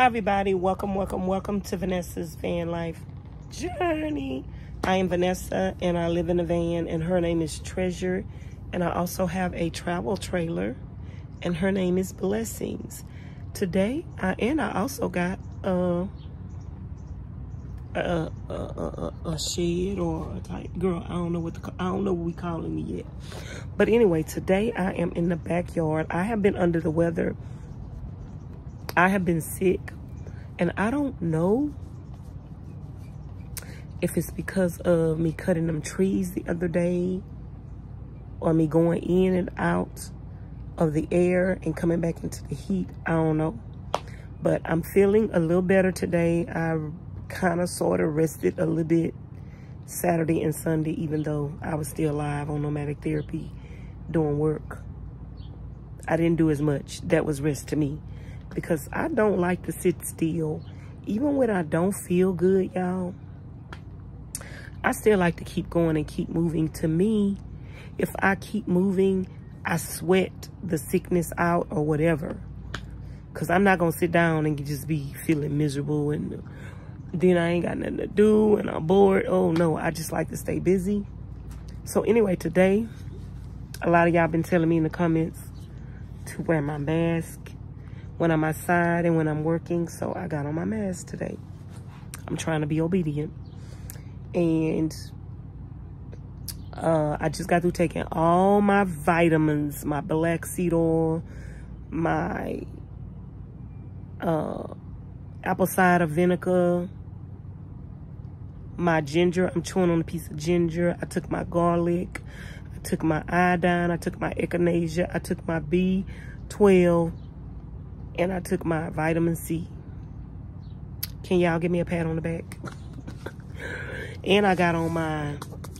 Hi, everybody. Welcome, welcome, welcome to Vanessa's Van Life Journey. I am Vanessa, and I live in a van, and her name is Treasure. And I also have a travel trailer, and her name is Blessings. Today, I and I also got a, a, a, a shed or a type girl. I don't know what the, I don't know what we calling it yet. But anyway, today I am in the backyard. I have been under the weather I have been sick and I don't know if it's because of me cutting them trees the other day or me going in and out of the air and coming back into the heat. I don't know. But I'm feeling a little better today. I kind of sort of rested a little bit Saturday and Sunday, even though I was still live on nomadic therapy doing work. I didn't do as much. That was rest to me because I don't like to sit still. Even when I don't feel good, y'all, I still like to keep going and keep moving. To me, if I keep moving, I sweat the sickness out or whatever. Because I'm not going to sit down and just be feeling miserable and then I ain't got nothing to do and I'm bored. Oh, no, I just like to stay busy. So anyway, today, a lot of y'all been telling me in the comments to wear my mask when I'm outside and when I'm working. So I got on my mask today. I'm trying to be obedient. And uh, I just got through taking all my vitamins, my black seed oil, my uh, apple cider vinegar, my ginger. I'm chewing on a piece of ginger. I took my garlic. I took my iodine. I took my echinacea. I took my B12 and I took my vitamin C. Can y'all give me a pat on the back? and I got on my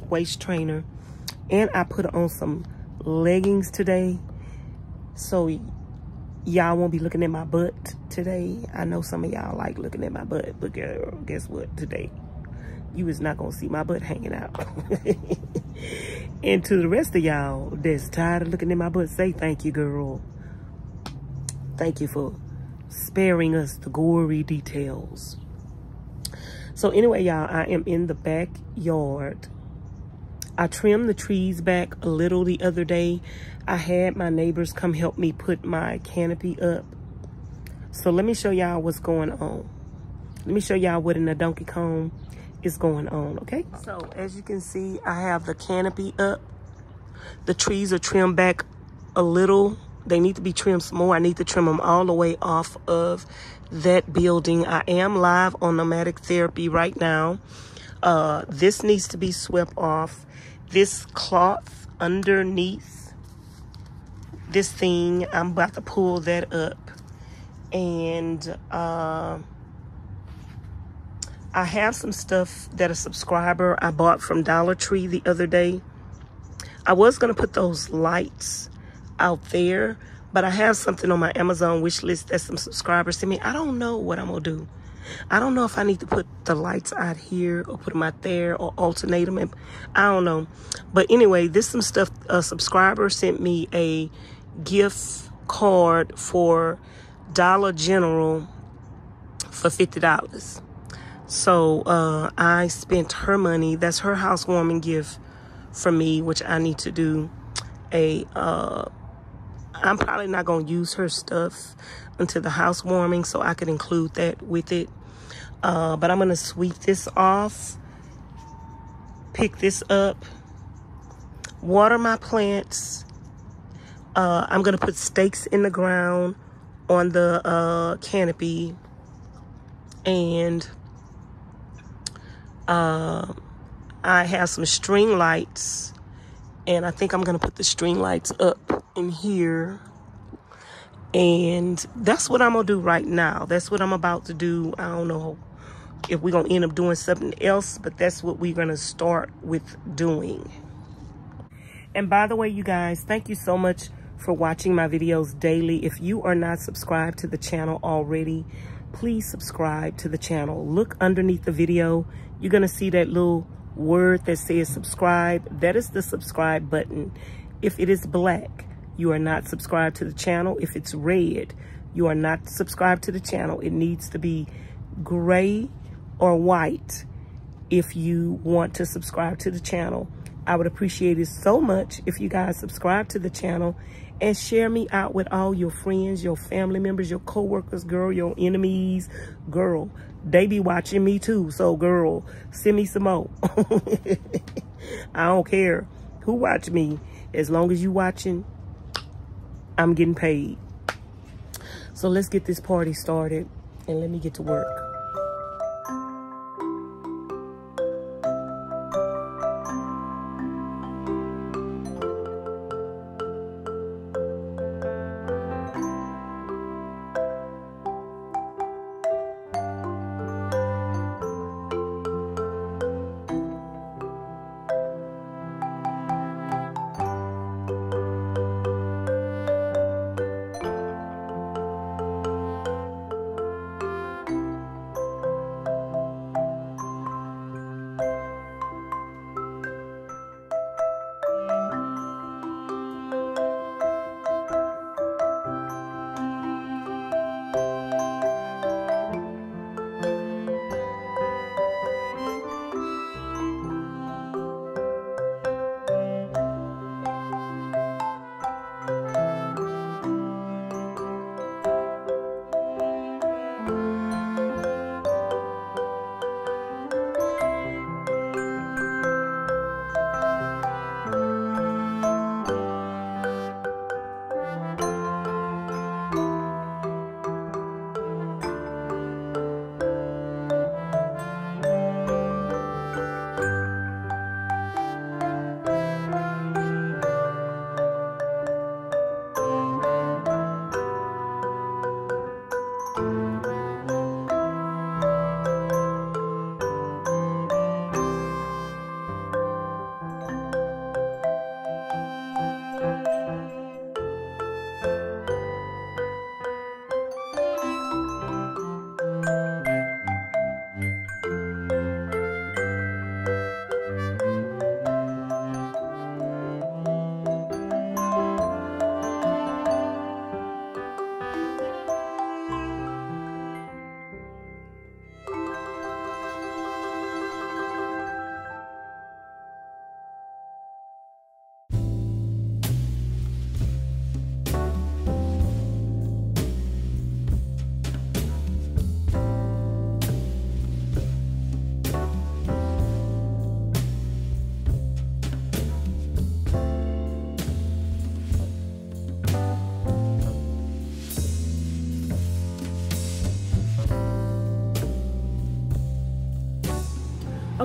waist trainer. And I put on some leggings today. So y'all won't be looking at my butt today. I know some of y'all like looking at my butt. But girl, guess what? Today, you is not going to see my butt hanging out. and to the rest of y'all that's tired of looking at my butt, say thank you, girl. Thank you for sparing us the gory details. So anyway, y'all, I am in the backyard. I trimmed the trees back a little the other day. I had my neighbors come help me put my canopy up. So let me show y'all what's going on. Let me show y'all what in the Donkey Kong is going on, okay? So as you can see, I have the canopy up. The trees are trimmed back a little they need to be trimmed some more. I need to trim them all the way off of that building. I am live on nomadic therapy right now. Uh, this needs to be swept off. This cloth underneath this thing, I'm about to pull that up. And uh, I have some stuff that a subscriber I bought from Dollar Tree the other day. I was going to put those lights out there, but I have something on my Amazon wish list that some subscribers sent me. I don't know what I'm going to do. I don't know if I need to put the lights out here or put them out there or alternate them. I don't know. But anyway, this some stuff. A subscriber sent me a gift card for Dollar General for $50. So uh, I spent her money. That's her housewarming gift for me, which I need to do a uh, I'm probably not going to use her stuff until the housewarming, so I could include that with it. Uh, but I'm going to sweep this off, pick this up, water my plants. Uh, I'm going to put stakes in the ground on the uh, canopy and uh, I have some string lights and I think I'm going to put the string lights up in here. And that's what I'm going to do right now. That's what I'm about to do. I don't know if we're going to end up doing something else, but that's what we're going to start with doing. And by the way, you guys, thank you so much for watching my videos daily. If you are not subscribed to the channel already, please subscribe to the channel. Look underneath the video. You're going to see that little word that says subscribe. That is the subscribe button. If it is black, you are not subscribed to the channel. If it's red, You are not subscribed to the channel. It needs to be gray or white if you want to subscribe to the channel. I would appreciate it so much if you guys subscribe to the channel and share me out with all your friends, your family members, your co-workers, girl, your enemies, girl. They be watching me too. So girl, send me some more. I don't care who watch me. As long as you watching, I'm getting paid. So let's get this party started and let me get to work.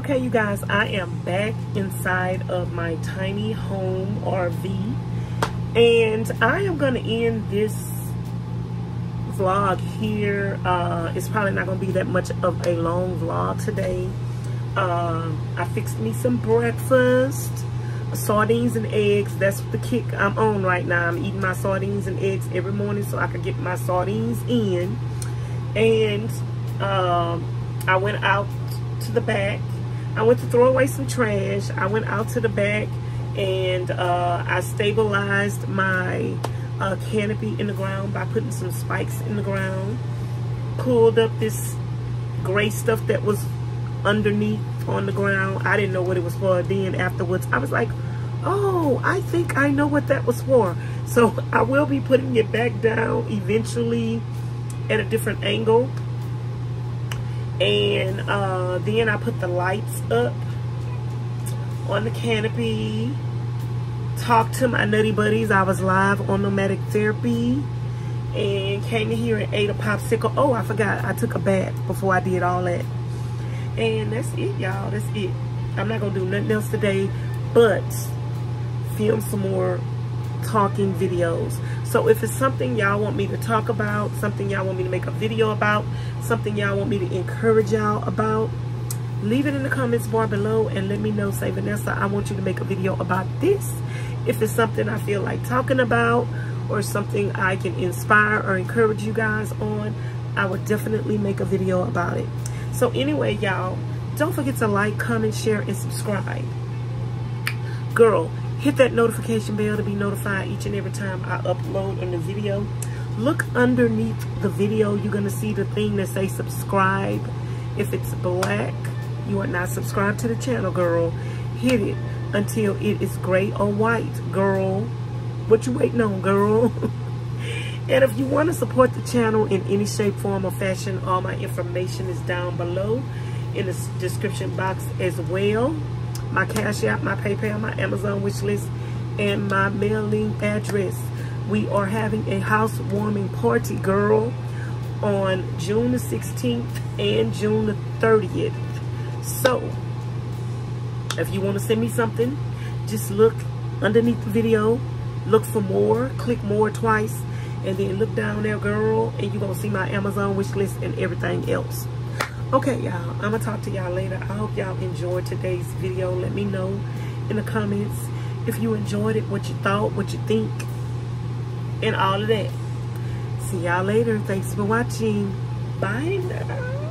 Okay, you guys, I am back inside of my tiny home RV. And I am going to end this vlog here. Uh, it's probably not going to be that much of a long vlog today. Uh, I fixed me some breakfast. Sardines and eggs. That's the kick I'm on right now. I'm eating my sardines and eggs every morning so I can get my sardines in. And uh, I went out to the back I went to throw away some trash. I went out to the back and uh, I stabilized my uh, canopy in the ground by putting some spikes in the ground. Pulled up this gray stuff that was underneath on the ground. I didn't know what it was for. Then afterwards, I was like, oh, I think I know what that was for. So I will be putting it back down eventually at a different angle and uh, then I put the lights up on the canopy talked to my nutty buddies. I was live on nomadic therapy and came in here and ate a popsicle. Oh I forgot. I took a bath before I did all that. And that's it y'all. That's it. I'm not gonna do nothing else today but film some more talking videos so if it's something y'all want me to talk about, something y'all want me to make a video about, something y'all want me to encourage y'all about, leave it in the comments bar below and let me know. Say, Vanessa, I want you to make a video about this. If it's something I feel like talking about or something I can inspire or encourage you guys on, I would definitely make a video about it. So anyway, y'all, don't forget to like, comment, share, and subscribe. Girl, hit that notification bell to be notified each and every time I upload a new video. look underneath the video. You're gonna see the thing that say subscribe. If it's black you are not subscribed to the channel girl. Hit it until it is gray or white girl. What you waiting on girl? And if you want to support the channel in any shape form or fashion all my information is down below in the description box as well my cash app my paypal my amazon wish list and my mailing address we are having a housewarming party, girl, on June the 16th and June the 30th. So, if you want to send me something, just look underneath the video, look for more, click more twice, and then look down there, girl, and you're going to see my Amazon wish list and everything else. Okay, y'all, I'm to talk to y'all later. I hope y'all enjoyed today's video. Let me know in the comments if you enjoyed it, what you thought, what you think and all of that. See y'all later. Thanks for watching. Bye now.